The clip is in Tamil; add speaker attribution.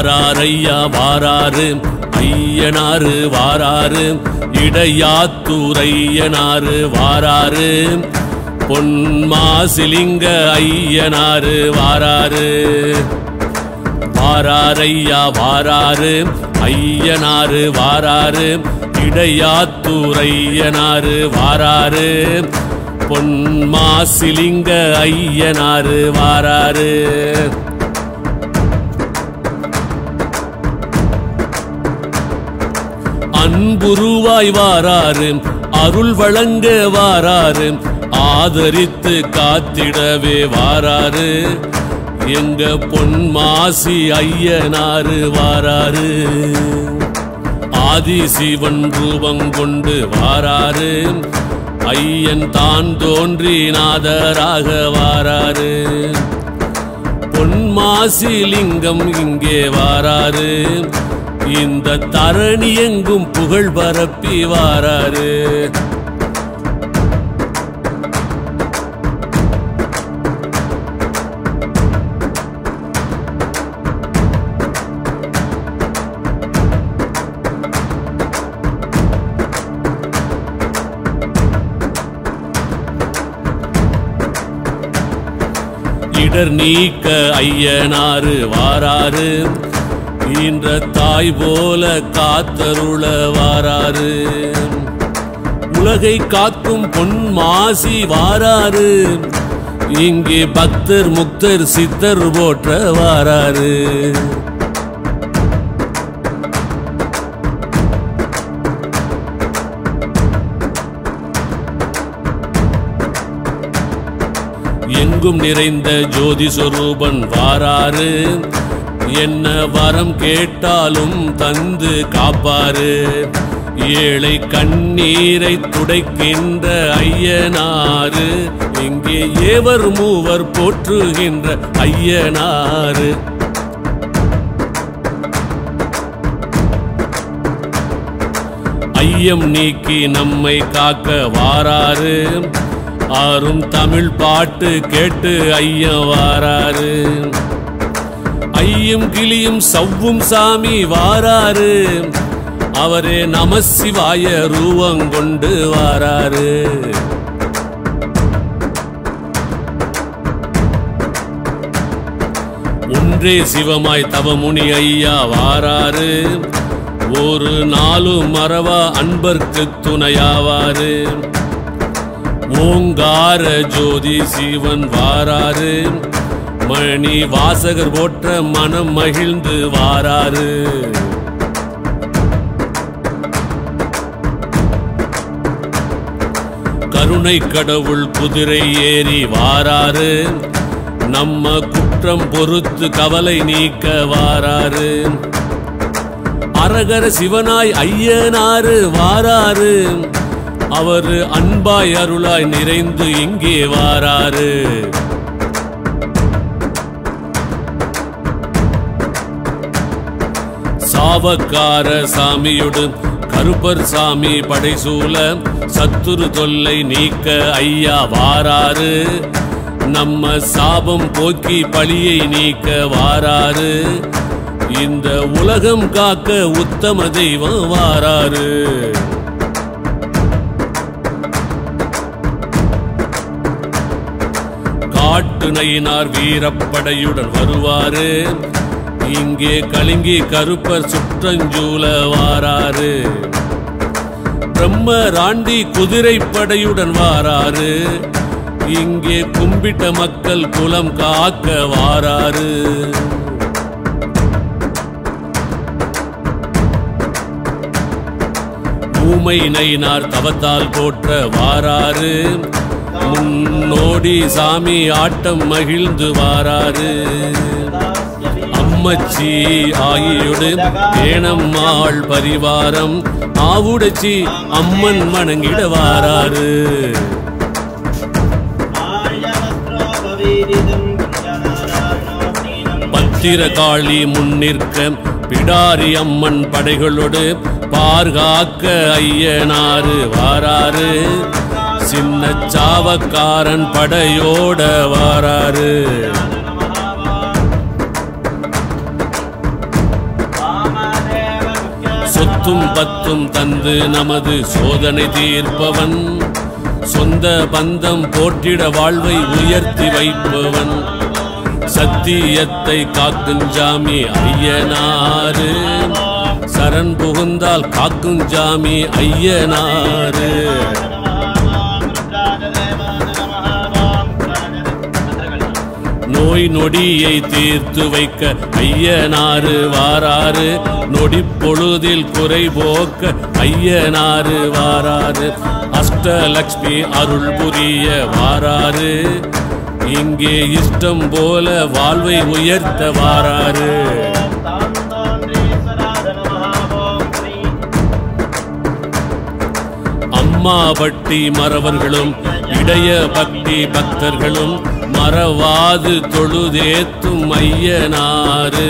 Speaker 1: வாராரையா வாராரு ஐயனாரு வாராறு. இடையாத்தூர் வாராறு. வாராரு பொன்மாசிலிங்க ஐயனாரு வாராறு. வாராரையா வாராறு. ஐயனாரு வாராறு. இடையாத்தூரையனாறு வாராறு. பொன்மாசிலிங்க ஐயனாரு வாராறு. அன்புருவாய் வாராரு அருள் வழங்க வாராரு ஆதரித்து காத்திடவே வாராரு எங்க பொன்மாசி ஐயனாரு வாராரு ஆதிசிவன் ரூபம் கொண்டு வாராரு ஐயன் தான் தோன்றி நாதராக வாராரு மாசிலிங்கம் லிங்கம் இங்கே வாராரு. இந்த தரணி எங்கும் புகழ் பரப்பி வாராரு. இடர் நீக்க ஐயனாறு வாராரு ஈன்ற தாய் போல காத்தருள வாராரு உலகை காக்கும் பொன் மாசி வாராரு இங்கே பக்தர் முக்தர் சித்தர் போற்ற வாராரு எங்கும் நிறைந்த ஜோதி சொரூபன் வாராரு. என்ன வரம் கேட்டாலும் தந்து காப்பாரு. ஏழை கண்ணீரை துடைக்கின்ற ஐயனாறு இங்கே ஏவர் மூவர் போற்றுகின்ற ஐயனாறு ஐயம் நீக்கி நம்மை காக்க வாராரு. ஆறும் தமிழ் பாட்டு கேட்டு ஐயம் வாராரு. ஐயும் கிளியும் சவ்வும் சாமி வாராரு. அவரே நமசிவாய ரூபங்கொண்டு வாராரு. ஒன்றே சிவமாய் தவமுனி ஐயா வாராரு. ஒரு நாலு மறவா அன்பர்க்கு துணையாவாரு. ஓங்கார ஜோதி சிவன் வாராரு. மணி வாசகர் போற்ற மனம் மகிழ்ந்து வாராரு. கருணை கடவுள் குதிரை ஏறி வாராரு. நம்ம குற்றம் பொறுத்து கவலை நீக்க வாராரு. அரகர சிவனாய் ஐயனாரு வாராரு. அவரு அன்பாய் அருளாய் நிறைந்து இங்கே வாராரு. சாவக்கார சாமியுடு கருப்பர் சாமி படைசூல சத்துரு தொல்லை நீக்க ஐயா வாராரு. நம்ம சாபம் போக்கி பழியை நீக்க வாராரு. இந்த உலகம் காக்க உத்தம தெய்வம் வாராரு. காட்டு வீரப்படையுடன் வருவாரு. இங்கே கலிங்கி கருப்பர் சுற்றஞ்சூல வாராரு. பிரம்ம ராண்டி குதிரைப்படையுடன் வாராரு. இங்கே கும்பிட்ட மக்கள் குலம் காக்க வாராரு. ஊமை நயினார் தவத்தால் போற்ற வாராரு. முன்னோடி சாமி ஆட்டம் மகிழ்ந்து வாராரு. அம்மச்சி ஆகியோடு ஏனம்மாள் பரிவாரம். ஆவுடச்சி அம்மன் மணங்கிட வாராரு. பத்திரகாளி முன்னிற்க பிடாரி அம்மன் படைகளோடு பார்காக்க ஐயனாறு வாராரு. சாவக்காரன் படையோட வாராரு. சொத்தும் பத்தும் தந்து நமது சோதனை தீர்ப்பவன். சொந்த பந்தம் போற்றிட வாழ்வை உயர்த்தி வைப்பவன். சத்தியத்தை காக்கும் ஜாமி ஐயனாறு சரண் புகுந்தால் காக்கும் ஜாமி ஐயனாறு நோய் நொடியை தீர்த்து வைக்க ஐயனாறு வாராறு. நொடி பொழுதில் குறை போக்க ஐயனாறு வாராறு. அஷ்டலக்ஷ்மி அருள் புரிய வாராறு. இங்கே இஷ்டம் போல வாழ்வை உயர்த்த வாராறு. அம்மா பட்டி மறவர்களும் இடைய பக்தி பக்தர்களும் மறவாது தொழுதேத்தும் ஐயனாறு.